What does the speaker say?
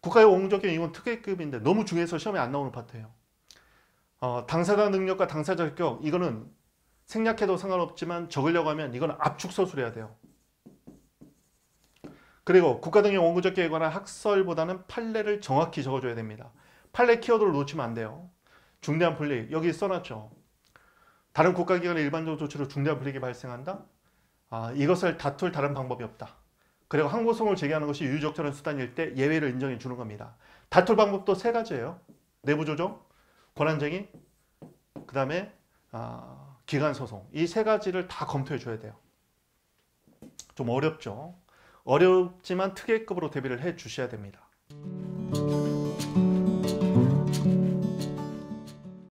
국가의 원조격 이건 특혜급인데 너무 중요해서 시험에 안 나오는 파트예요. 어, 당사자 능력과 당사자 적격 이거는 생략해도 상관없지만 적으려고 하면 이건 압축 서술해야 돼요. 그리고 국가 등의 원구적 계획에 관한 학설보다는 판례를 정확히 적어줘야 됩니다. 판례 키워드를 놓치면 안 돼요. 중대한 불이익 여기 써놨죠. 다른 국가기관의 일반적 조치로 중대한 불이익이 발생한다. 아, 이것을 다툴 다른 방법이 없다. 그리고 항고성을 제기하는 것이 유유적절한 수단일 때 예외를 인정해 주는 겁니다. 다툴 방법도 세 가지예요. 내부 조정, 권한쟁의, 그 다음에 아, 기간 소송 이 세 가지를 다 검토해 줘야 돼요. 좀 어렵죠. 어렵지만 특혜급으로 대비를 해 주셔야 됩니다.